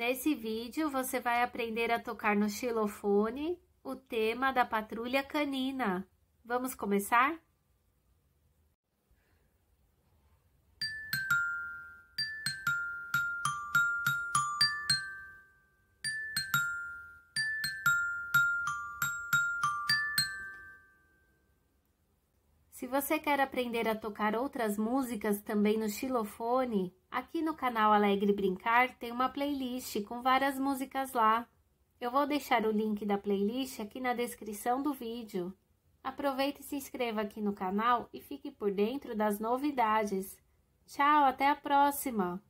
Nesse vídeo, você vai aprender a tocar no xilofone o tema da Patrulha Canina. Vamos começar? Se você quer aprender a tocar outras músicas também no xilofone, aqui no canal Alegre Brincar tem uma playlist com várias músicas lá. Eu vou deixar o link da playlist aqui na descrição do vídeo. Aproveite e se inscreva aqui no canal e fique por dentro das novidades. Tchau, até a próxima!